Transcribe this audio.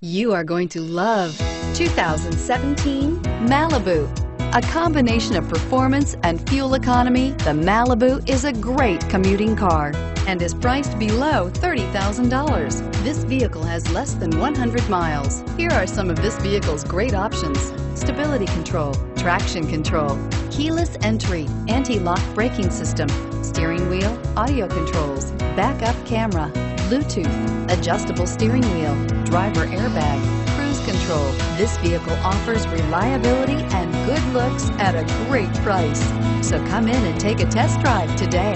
You are going to love 2017 Malibu. A combination of performance and fuel economy, the Malibu is a great commuting car and is priced below $30,000. This vehicle has less than 100 miles. Here are some of this vehicle's great options. Stability control, traction control, keyless entry, anti-lock braking system, steering wheel, audio controls, backup camera, Bluetooth, adjustable steering wheel, driver airbag, cruise control. This vehicle offers reliability and good looks at a great price. So come in and take a test drive today.